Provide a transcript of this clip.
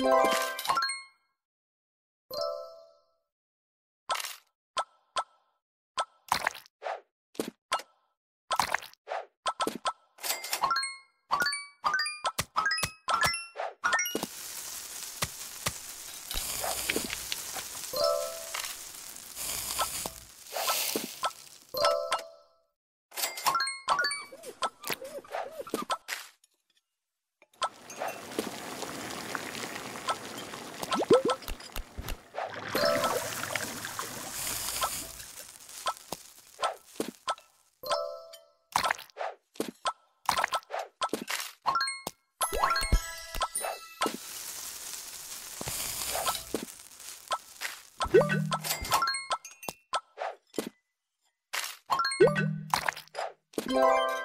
You Bye.